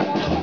Vamos.